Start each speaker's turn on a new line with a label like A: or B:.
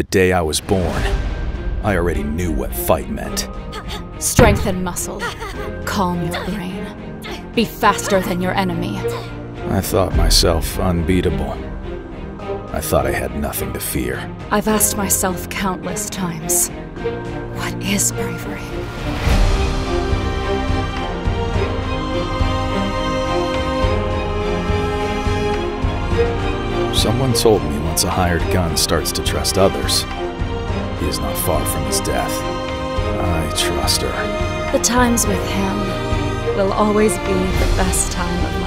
A: The day I was born, I already knew what fight meant.
B: Strengthen muscle. Calm your brain. Be faster than your enemy.
A: I thought myself unbeatable. I thought I had nothing to fear.
B: I've asked myself countless times what is bravery?
A: Someone told me once a hired gun starts to trust others, he is not far from his death. I trust her.
B: The times with him will always be the best time of